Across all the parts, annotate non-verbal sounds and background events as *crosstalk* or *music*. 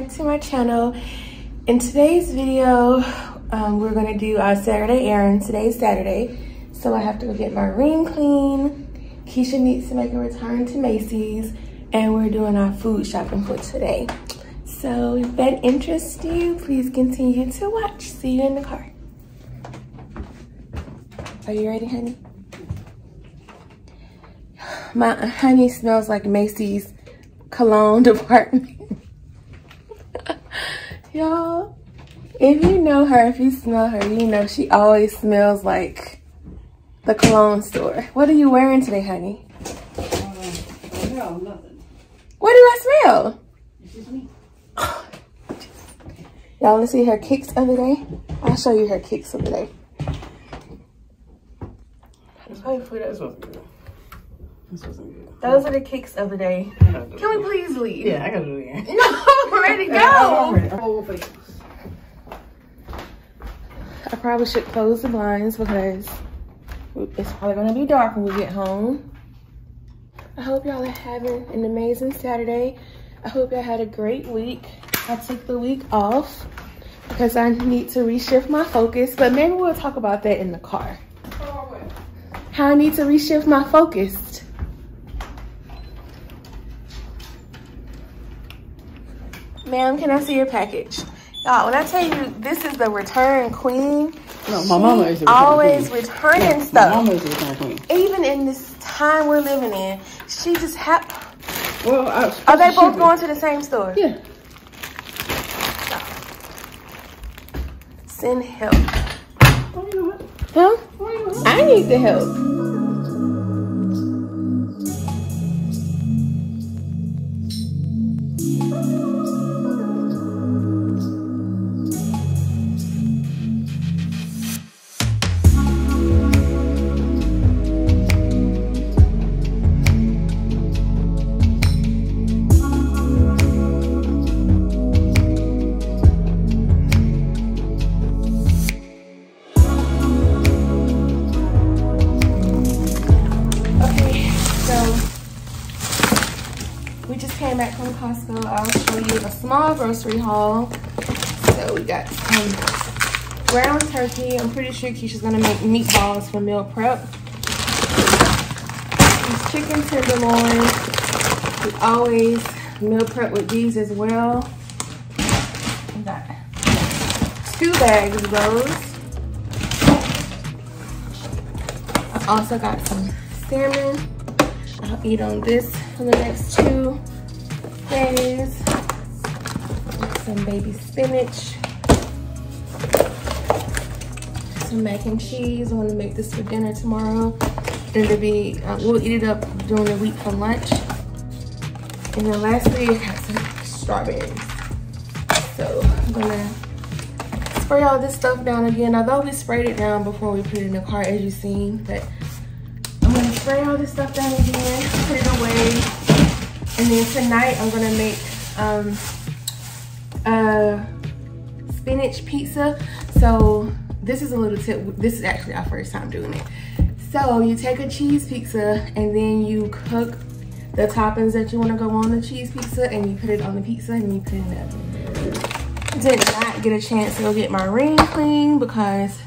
back to my channel. In today's video, um, we're gonna do our Saturday errand. Today's Saturday, so I have to go get my ring clean. Keisha needs to make a return to Macy's, and we're doing our food shopping for today. So if that interests you, please continue to watch. See you in the car. Are you ready, honey? My honey smells like Macy's cologne *laughs* department. Y'all, if you know her, if you smell her, you know she always smells like the cologne store. What are you wearing today, honey? Uh, no, nothing. What do I smell? Excuse me? Y'all wanna see her kicks of the day? I'll show you her kicks of the day. Hopefully that's This wasn't good. This wasn't good. Those are the kicks of the day. I gotta do Can we please leave? Yeah, I gotta do it again. *laughs* No, I'm ready to go. *laughs* ready. Oh, wait. I probably should close the blinds because it's probably gonna be dark when we get home. I hope y'all are having an amazing Saturday. I hope y'all had a great week. I took the week off because I need to reshift my focus, but maybe we'll talk about that in the car. How I need to reshift my focus. Ma'am, can I see your package? Ah, Y'all, when I tell you this is the return queen, No, my mama is a return always queen. returning Yeah, stuff. My mama is a return queen. Even in this time we're living in, she just have. Well, I, Are they both going to the same store? Yeah. Send help. Oh, you know what? Huh? Oh, you know what? I need the help. Came back from Costco. I'll show you a small grocery haul. So we got some ground turkey. I'm pretty sure Keisha's gonna make meatballs for meal prep. These chicken tenderloins. We always meal prep with these as well. We got two bags of those. I also got some salmon. I'll eat on this for the next two days. Some baby spinach. Some mac and cheese. I want to make this for dinner tomorrow. And it'll be, uh, we'll eat it up during the week for lunch. And then lastly, I got some strawberries. So I'm gonna spray all this stuff down again. Although we sprayed it down before we put it in the car, as you've seen, but I'm gonna spray all this stuff down again, put it away, and then tonight I'm gonna make um, a spinach pizza. So this is a little tip. This is actually our first time doing it. So you take a cheese pizza and then you cook the toppings that you want to go on the cheese pizza and you put it on the pizza and you put it in the oven did not get a chance to go get my ring clean because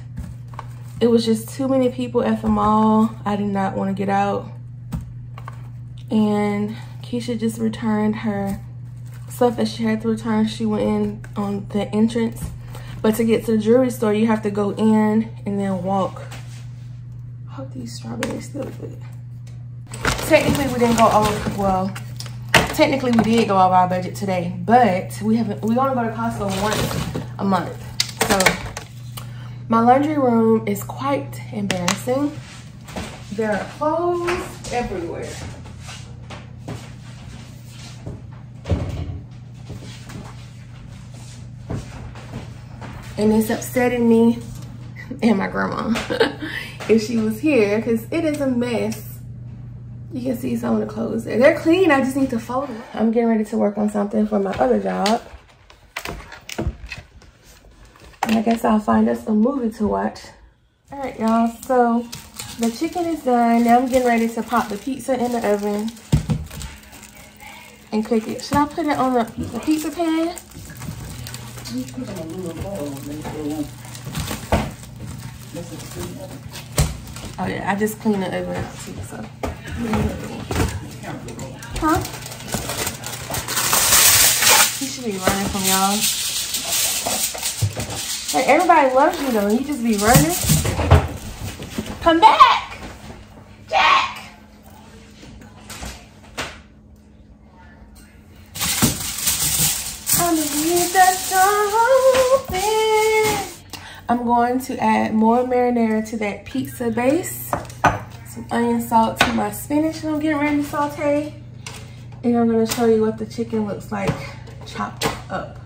it was just too many people at the mall. I did not want to get out. And Keisha just returned her stuff that she had to return. She went in on the entrance. But to get to the jewelry store, you have to go in and then walk. I hope these strawberries still good. Technically, we didn't go over, well, technically we did go over our budget today, but we haven't we only go to Costco once a month. So my laundry room is quite embarrassing. There are clothes everywhere. And it's upsetting me and my grandma *laughs* if she was here because it is a mess. You can see some of the clothes there. They're clean, I just need to fold them. I'm getting ready to work on something for my other job. And I guess I'll find us a movie to watch. All right, y'all, so the chicken is done. Now I'm getting ready to pop the pizza in the oven and cook it. Should I put it on the, the pizza pan? Oh yeah, I just cleaned out too, so. Huh? He should be running from y'all. Like everybody loves you though, you just be running. Come back! Jack! I'm I'm going to add more marinara to that pizza base. Some onion salt to my spinach that I'm getting ready to saute. And I'm gonna show you what the chicken looks like chopped up.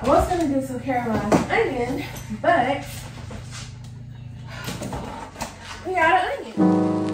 I was gonna do some caramelized onion, but we got an onion.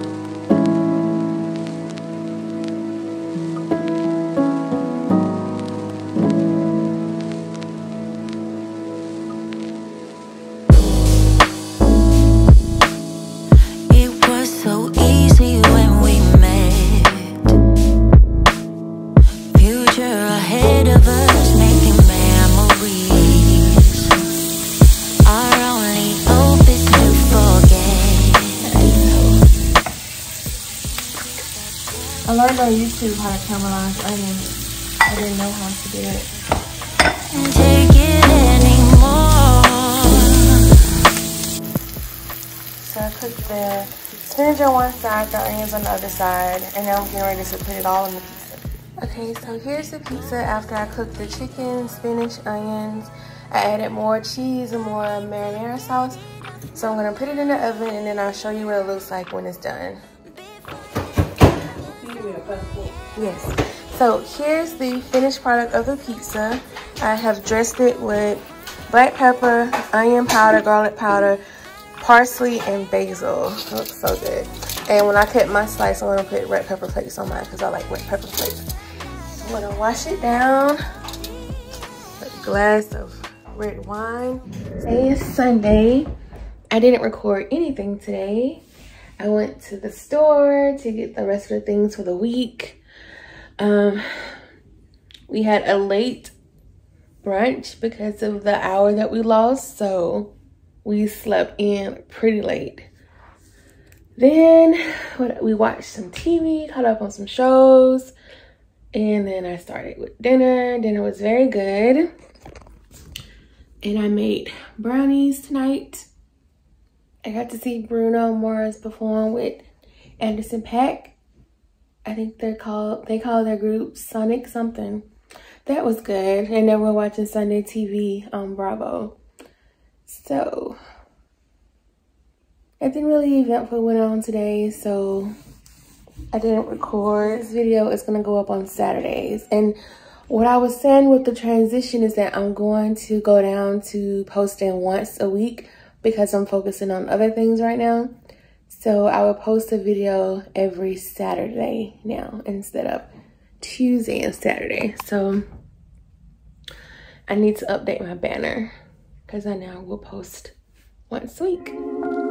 On YouTube how to caramelize onions. I didn't know how to do it. Can't take it anymore. So I cooked the spinach on one side, the onions on the other side, and now I'm getting ready to put it all in the pizza. Okay, so here's the pizza after I cooked the chicken, spinach, onions. I added more cheese and more marinara sauce. So I'm gonna put it in the oven and then I'll show you what it looks like when it's done. Yes. So here's the finished product of the pizza. I have dressed it with black pepper, onion powder, garlic powder, parsley, and basil. It looks so good. And when I cut my slice, I'm gonna put red pepper flakes on mine because I like red pepper flakes. I'm gonna wash it down. with A glass of red wine. Today is Sunday. I didn't record anything today. I went to the store to get the rest of the things for the week. Um, we had a late brunch because of the hour that we lost, so we slept in pretty late. Then we watched some TV, caught up on some shows, and then I started with dinner. Dinner was very good. And I made brownies tonight. I got to see Bruno Mars perform with Anderson .Paak. I think they're called they call their group Sonic something. That was good. And then we're watching Sunday TV on um, Bravo. So nothing really eventful went on today, so I didn't record. This video is gonna go up on Saturdays. And what I was saying with the transition is that I'm going to go down to posting once a week because I'm focusing on other things right now. So I will post a video every Saturday now instead of Tuesday and Saturday. So I need to update my banner because I now will post once a week.